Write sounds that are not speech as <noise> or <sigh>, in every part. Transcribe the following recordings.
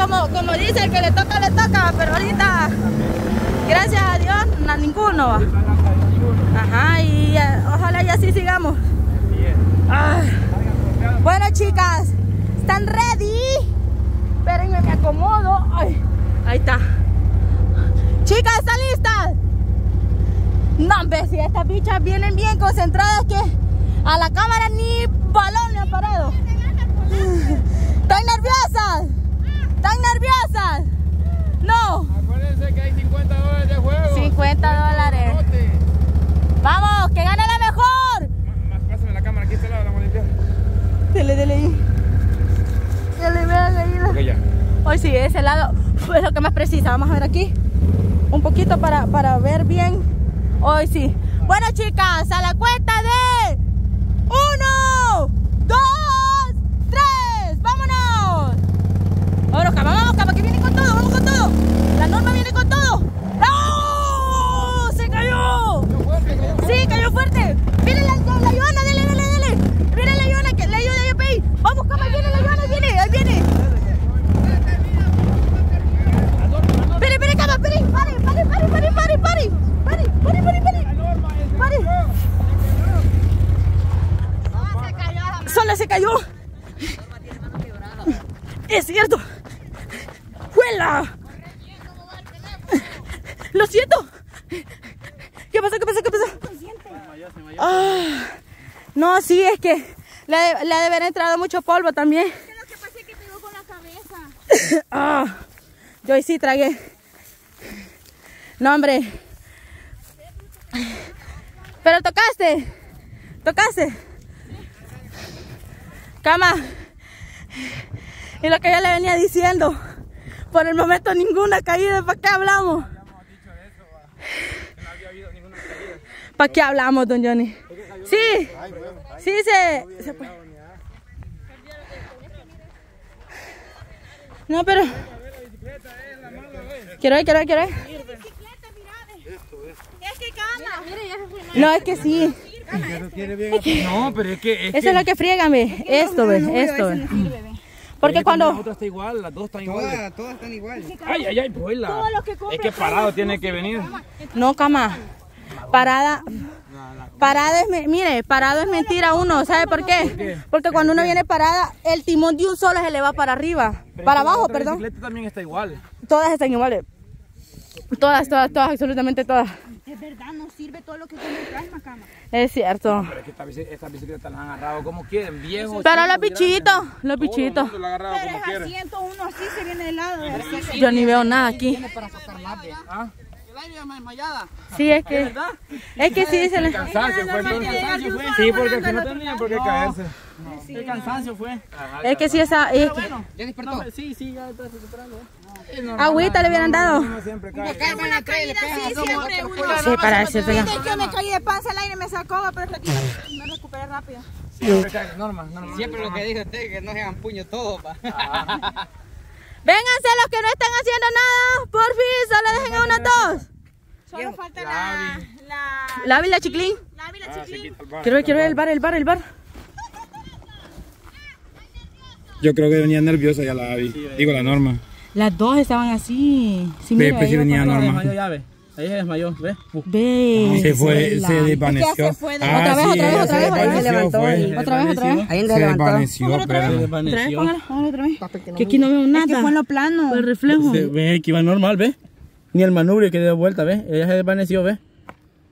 como, como dice, el que le toca, le toca, pero ahorita, gracias a Dios, a ninguno. Ajá, y eh, ojalá y así sigamos. Bueno, chicas, ¿están ready? Espérenme, me acomodo. Ay, ahí está. Chicas, ¿están listas? No, hombre, si estas bichas vienen bien concentradas que a la cámara ni balón le han parado. ¿Están nerviosas? ¿Están nerviosas? No. Acuérdense que hay 50 dólares de juego. 50 dólares. Vamos, que gane la mejor. Más, pásame la cámara, aquí está la vamos a limpiar. Dele, dele ahí. Dele, vean ahí. Ok, ya. Hoy sí, ese lado es lo que más precisa. Vamos a ver aquí. Un poquito para, para ver bien. Hoy sí. Bueno, chicas, a la cuenta de... Uno, dos, pare. Pare, pare, pare, pare. Pare. Solo se cayó. Es cierto. ¡Juela! Lo siento. ¿Qué pasó? ¿Qué pasó? ¿Qué pasó? Ah, no, sí, es que le, ha de- le ha de haber entrado mucho polvo también. Lo que pasa es que pegó con la cabeza. Ah, yo ahí sí tragué. No, hombre. <laughs> Pero tocaste. Tocaste. Cama. Y lo que yo le venía diciendo. Por el momento ninguna caída. ¿Para qué hablamos? ¿Para qué hablamos, don Johnny? Sí. Sí, se... se puede. No, pero... Quiero ver, quiero ver, quiero ver. Es que cama. Mire, ya se fue. No, es que sí. No, pero es que. Es Eso es lo que friegan, ve. Esto, ve. Esto, ve. Porque La cuando... otra está igual, las dos están iguales. Todas, todas están igual. Ay, ay, ay, vuela. Que Es que parado tiene que venir. No, cama. Parada... Parada es... Mire, parado es mentira uno. ¿Sabe por qué? Porque cuando uno viene parada, el timón de un solo se le va para arriba. Para la abajo, perdón. bicicleta también está igual. Todas están iguales. Todas, todas, todas, absolutamente todas. Es verdad, no sirve todo lo que compra el plasma, cama. Es cierto. Pero es que esta estas bicicletas las han agarrado como quieren, viejos. Pero los bichitos, los bichitos. Pero como es asiento uno así se viene de lado. Yo ni veo nada aquí. ¿Ah? Sí, es que... Es que sí, se le... Cansancio fue. Sí, porque si no tenían por qué caerse. El cansancio fue. Es que sí, esa... Es que... ¿Ya despertó? Sí, sí, ya está recuperando. Agüita le hubieran dado. Uno siempre cae. Una caída así siempre uno. Sí, para decirte Es que me caí de panza al aire, me sacó, pero me recuperé rápido. Siempre. Norma. Siempre lo que dijo usted, que no se hagan puño todos, pa. Vénganse los que no están haciendo nada. Por fin, solo dejen a unas dos. Solo falta la... La... La Ávila Chiclín. La Ávila Ah, Chiclín. Quiero ver, quiero ver el bar, el bar, el bar. Yo creo que venía nerviosa ya la Avi. Digo la Norma. Las dos estaban así. Sí, Ve, mira, pues sí venía con- Ahí se desmayó, ¿ves? Ve. Se fue, se desvaneció. se fue de- Ah, Otra vez, sí, otra vez, otra se vez, otra vez. desvaneció, Se levantó fue. y- Otra vez, otra vez. Ahí Se desvaneció, espérame. Otra vez, póngala, póngala otra vez. Que aquí no veo nada. Que fue en lo plano. El reflejo. Se ve que iba normal, ¿ves? Ni el manubrio que dio vuelta, ¿ves? Ella se desvaneció, ¿ves?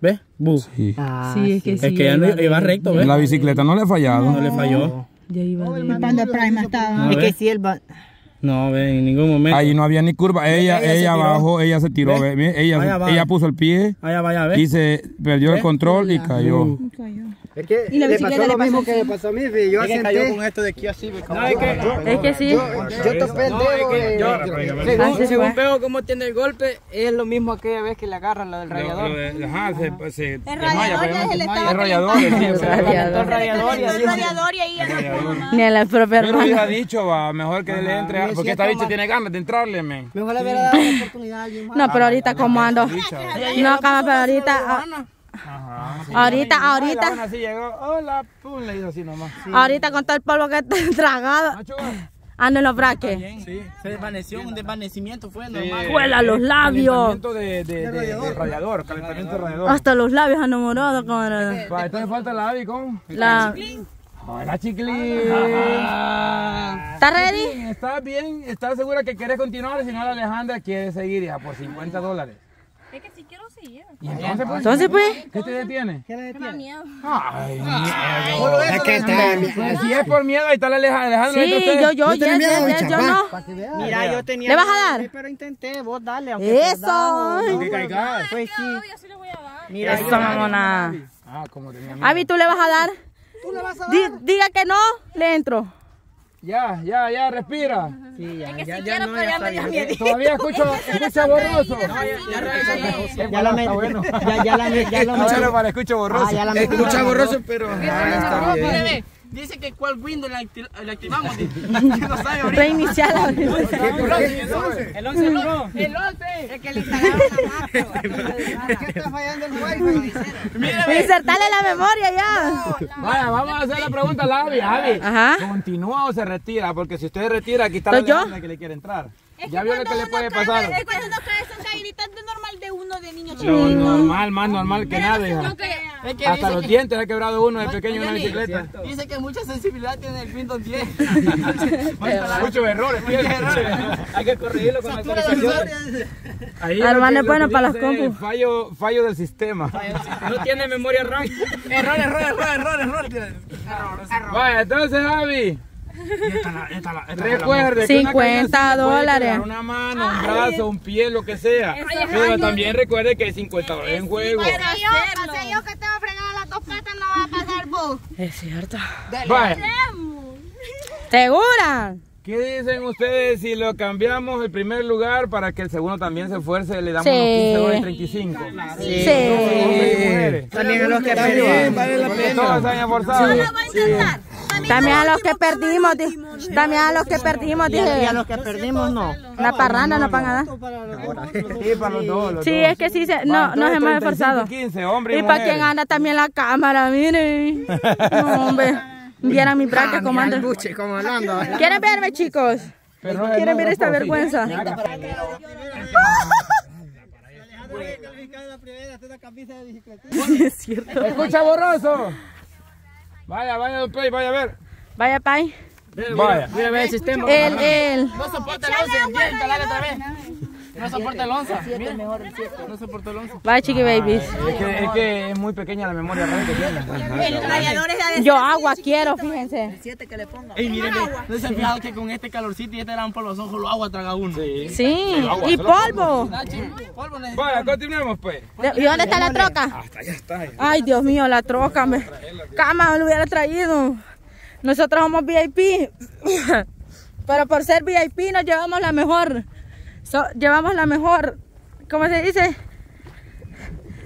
¿Ves? Bu. Sí. Sí, es que sí. Es que ya no iba recto, ¿ves? La bicicleta no le ha fallado. No le falló. Ya iba bien. Cuando Prime estaba. No, Es que sí, el va... No, ve, en ningún momento. Ahí no había ni curva. Ella, Ella ella bajó, ella se tiró. ¿Ve? ve, Ella, Vaya, vaya. ella puso el pie Allá vaya, ¿ves? y se perdió el control y cayó. Es que Y la le bicicleta pasó le lo mismo pasó que me pasó a mí, yo Es que cayó senté, con esto de aquí así. No, es que- Es que sí. yo topé el dedo, eh, Así según, fue. según veo cómo tiene el golpe, es lo mismo aquella vez que le agarran lo del Lo- lo radiador. de- Ajá, se, se El radiador pero ya se le no- estaba Es El radiador. El radiador y El ahí- radiador y ahí ya no Ni a la propia Pero hubiera hermana. dicho, va, mejor que le entre, porque esta bicha tiene ganas de entrarle, men. Mejor le hubiera dado la oportunidad a alguien más. No, pero ahorita como ando. No, cama, pero ahorita. Ah, Ajá. sí. Ahorita, ahorita. buena así llegó, hola, pum, le hizo así nomás. Ahorita con todo el polvo que está <laughs> tragado. Macho, Ando en los braques. Sí, se desvaneció, un desvanecimiento fue normal. Cuela los labios. Calentamiento de, de, de, de radiador, calentamiento de radiador. Hasta los labios han enamorado, camarada. Va, entonces falta la Abby, ¿cómo? La... Ay, la chiclín. ¿Estás ready? ¿Estás bien? ¿Estás segura que quieres continuar? Si no, la Alejandra quiere seguir ya por 50 dólares. Es que si quiero seguir. ¿Y entonces, pues? Entonces, pues, ¿Qué te detiene? Me da miedo. Ay, miedo. Pues si es por miedo, ahí está la Alej- Alejandra. sí, yo, yo, ya, yo no. Mira, yo tenía. ¿Le vas a dar? sí, Pero intenté, vos dale. Eso. perdamos, Aunque caigas. Pues sí. Yo sí le voy a dar. Mira, Eso, yo- mamona. Ah, como tenía miedo. Avi, ¿tú le vas a dar? Di- diga que no, le entro. Ya, ya, ya, respira. Sí, ya, ya, si ya, quiero, no, pero ya me da Todavía escucho, <laughs> escucha borroso. Ya la me- ya, ya la me- ya lo Ahora me- para escucho borroso. Ah, ya la me- Escucha borroso, pero. Ah, está bien. Dice que cuál Windows la, acti- la activamos. <laughs> no sabe ahorita. Reiniciar la El 11, el 11 no. El 11. Es que le instalaron la macro. <laughs> ¿Qué está fallando el wifi? Insertarle la memoria ya. Vaya, vamos a hacer la pregunta a la Abby. Abby, Ajá. ¿continúa o se retira? Porque si usted retira, aquí está la que le quiere entrar. Ya vio lo que le puede pasar. Es cuando uno cae, son caíditas de de niño Lo chiquito. normal, más normal que nada, hija. Es que Hasta los que- dientes ha quebrado uno de pequeño en una bicicleta. Dice que mucha sensibilidad tiene el Windows <laughs> 10. Muchos errores, tiene. Hay que corregirlo con actualizaciones. Ahí Hermano, lo que- es bueno lo para los Fallo, fallo del sistema. No tiene memoria RAM. Error, error, error, error, error. Vaya, entonces, Abby. Recuerde que una 50 caída sí le puede dólares. Una mano, un brazo, un pie, lo que sea. Pero también recuerde que hay 50 dólares en juego. Pero yo, yo que te va a fregar las dos patas, no va a pasar vos. Es cierto. ¿Segura? ¿qué dicen ustedes si lo cambiamos el primer lugar para que el segundo también se esfuerce? Le damos Sí. unos 15 dólares 35. Sí. Y mujeres. También a los que perdieron. vale la pena. todos se hayan forzado. Lo voy a intentar. También a los que perdimos, di- también a los que perdimos, a, y dije, a los que perdimos, no. una parranda no van a dar. Sí, para los dos. Sí, es que sí, se, no, nos hemos 35 y esforzado. 15, hombre y, para quien anda también la cámara, miren. No, hombre. Vieran mi braque como anda. ¿Quieren verme, chicos? ¿Quieren ver esta sí. vergüenza? Es cierto. Escucha borroso. Vaya, vaya, don Pey, vaya a ver. Vaya, Pai. Vaya. Mira, ve el sistema. El, el. No soporta el 11. Bien, calale otra vez. No soporta el 11. Mira. No soporta el 11. Vaya, chiqui babies. Es que, es que es muy pequeña la memoria RAM que tiene. El Yo agua quiero, fíjense. Ey, miren, ve, no se han fijado que con este calorcito y este dan por los ojos, lo agua traga uno. Sí. Sí. Y polvo. Ah, polvo Vaya, continuemos pues. ¿Y dónde está la troca? Hasta allá está. Ay, Dios mío, la troca. Me... Cama, lo hubiera traído. Nosotros somos VIP. <laughs> Pero por ser VIP nos llevamos la mejor. So- llevamos la mejor. ¿Cómo se dice?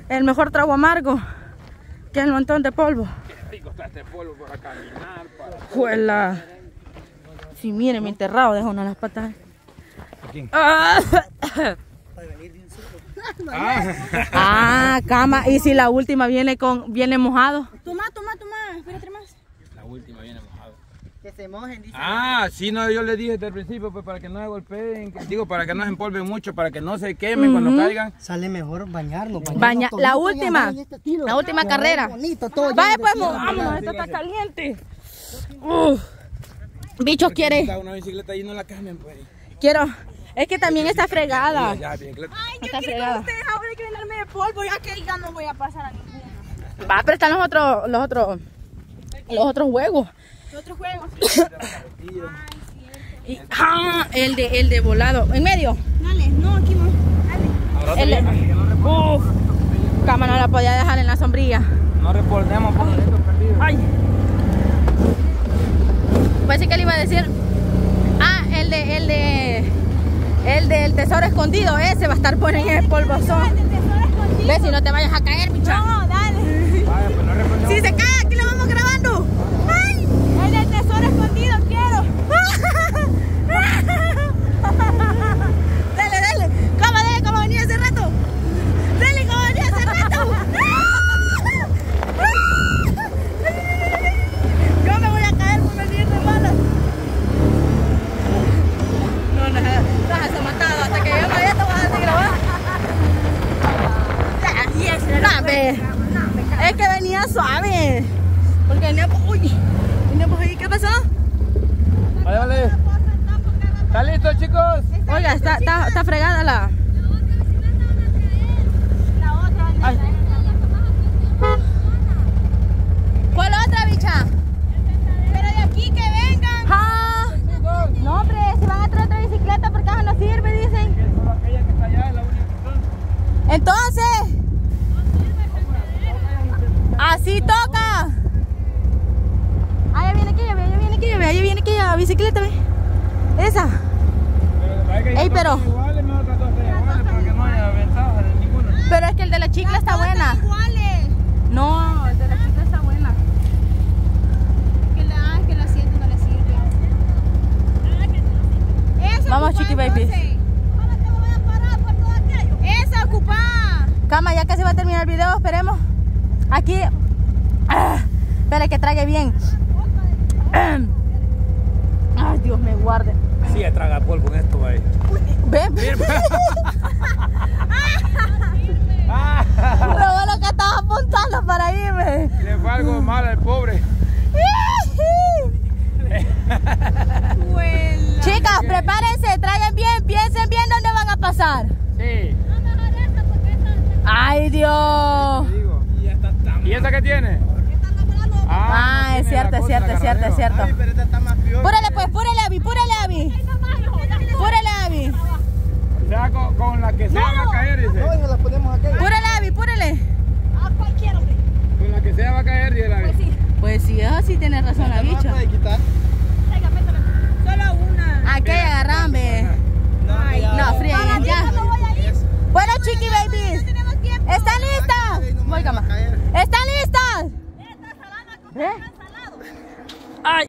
El mejor trago amargo. Que el montón de polvo. Rico está este polvo para caminar. Para... Juela. Sí, miren, mi enterrado dejó una de las patas. quién? Ah. Ah, ah, cama. Y si la última viene con viene mojado. Toma, toma, toma. Espérate más. la última viene mojado. Que se mojen, dice. Ah, sí, no, yo les dije desde el principio, pues para que no se golpeen, digo, para que no se empolven mucho, para que no se quemen cuando caigan. Sale mejor bañarnos. Baña, la última, la última carrera. Bonito, todo Vaya pues, vámonos, esto está caliente. Uf. Bicho quiere, Una bicicleta y no la cambien, pues. quiero, es que también está fregada. Ay, yo Está quiero fregada. que ustedes ahora hay que llenarme de polvo, ya que ya no voy a pasar a ninguno. Va, pero están los otros, los otros, los otros juegos. ¿Qué otro juego? Y, ah, el de, el de volado, en medio. Dale, no, aquí no. Dale. El de, uf, cama no la podía dejar en la sombrilla. No respondemos por esto perdido. Ay. Pues sí que le iba a decir. Ah, el de, el de, el del tesoro escondido, ese va a estar poniendo en el polvozón. Ve si no te vayas a caer, bicha. No, dale. Vaya, pues no. Si se cae, aquí lo vamos grabando. ¡Ay! El del tesoro escondido, quiero. Dale, dale. ¿Cómo, dale, como venía hace rato? Dale, como venía hace rato. Yo me voy a caer por venir de mala. suave. Porque veníamos, uy, veníamos ahí, ¿qué pasó? Vale, vale. ¿Está listo, chicos? Oiga, está, está, está fregada la... Ay. ¿Cuál otra, bicha? Pero de aquí que vengan. Ah, no, hombre, si van a traer otra bicicleta porque esa no sirve, dicen. Que solo aquella que está allá es la única que son. Entonces, así toca. Ah, ya viene ve, ya viene aquella, ve, ya viene aquella bicicleta, ve. Esa. Ey, pero- todas iguales, mejor las dos sean iguales para que no haya ventaja de ninguno. Pero es que el de la chicle está buena. iguales. No, el de la chicle está buena. Que la, ah, que el asiento no le sirve. Esa Vamos, chiqui baby. Esa ocupa. Cama, ya casi va a terminar el video, esperemos. Aquí. Ah, espera que trague bien. Ay, Dios me guarde. Sí, traga polvo en esto, vaya. Ven, ven. Lo bueno que estaba apuntando para irme. Le fue algo mal al pobre. Chicas, prepárense, traigan bien, piensen bien dónde van a pasar. Sí. ¡Ay, Dios! ¿Y esta, qué tiene? Ah, ah es cierto, es cierto, es cierto, es cierto. Púrale pues, púrale Abby, púrale Abby. Púrale Abby. O sea, con, con la que se no. va a caer.